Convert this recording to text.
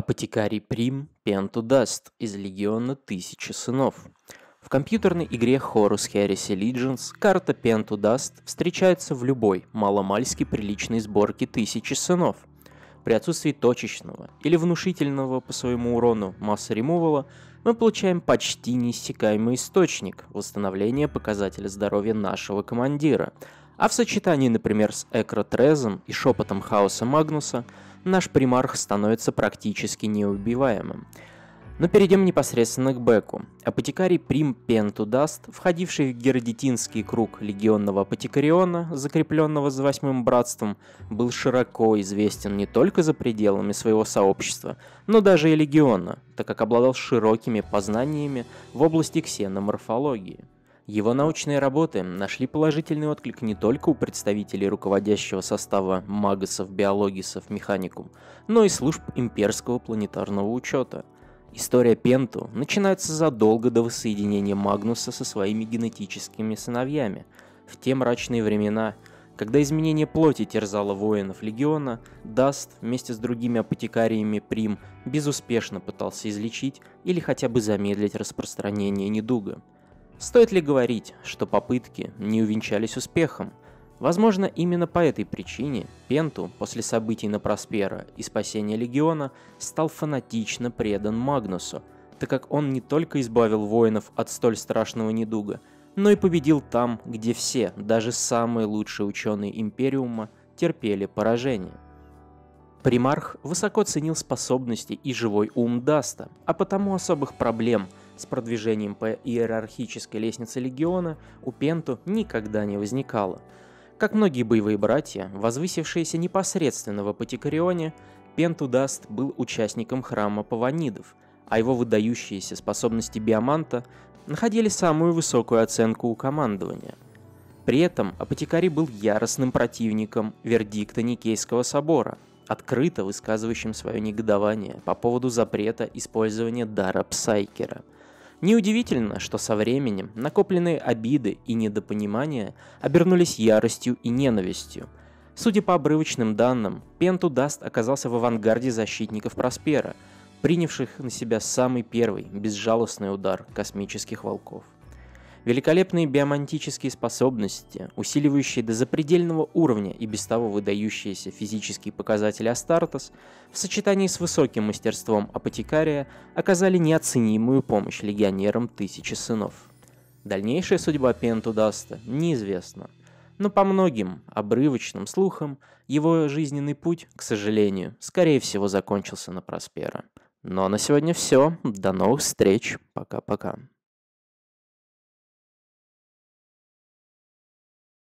Апотекарий Прим Пенту Даст из Легиона Тысячи Сынов. В компьютерной игре Horus Heresy Legions карта Пенту Даст встречается в любой маломальски приличной сборке Тысячи Сынов. При отсутствии точечного или внушительного по своему урону масса ремувала мы получаем почти неиссякаемый источник восстановления показателя здоровья нашего командира, а в сочетании, например, с Экротрезом и шепотом хаоса Магнуса – наш примарх становится практически неубиваемым. Но перейдем непосредственно к Беку. Апотекарий Прим Пентудаст, входивший в гердитинский круг легионного апотекариона, закрепленного за Восьмым Братством, был широко известен не только за пределами своего сообщества, но даже и легиона, так как обладал широкими познаниями в области ксеноморфологии. Его научные работы нашли положительный отклик не только у представителей руководящего состава магасов, биологисов, механикум, но и служб имперского планетарного учета. История Пенту начинается задолго до воссоединения Магнуса со своими генетическими сыновьями. В те мрачные времена, когда изменение плоти терзало воинов Легиона, Даст вместе с другими апотекариями Прим безуспешно пытался излечить или хотя бы замедлить распространение недуга – Стоит ли говорить, что попытки не увенчались успехом? Возможно, именно по этой причине Пенту после событий на Проспера и спасения Легиона стал фанатично предан Магнусу, так как он не только избавил воинов от столь страшного недуга, но и победил там, где все, даже самые лучшие ученые Империума, терпели поражение. Примарх высоко ценил способности и живой ум Даста, а потому особых проблем – с продвижением по иерархической лестнице легиона у Пенту никогда не возникало. Как многие боевые братья, возвысившиеся непосредственно в Апотекарионе, Пенту Даст был участником храма Паванидов, а его выдающиеся способности Биоманта находили самую высокую оценку у командования. При этом Апотекарий был яростным противником вердикта Никейского собора, открыто высказывающим свое негодование по поводу запрета использования дара Псайкера – Неудивительно, что со временем накопленные обиды и недопонимания обернулись яростью и ненавистью. Судя по обрывочным данным, Пенту Даст оказался в авангарде защитников Проспера, принявших на себя самый первый безжалостный удар космических волков. Великолепные биомантические способности, усиливающие до запредельного уровня и без того выдающиеся физические показатели Астартес, в сочетании с высоким мастерством апотекария оказали неоценимую помощь легионерам Тысячи Сынов. Дальнейшая судьба Пентудаста неизвестна, но по многим обрывочным слухам его жизненный путь, к сожалению, скорее всего закончился на Проспера. Ну а на сегодня все. До новых встреч. Пока-пока.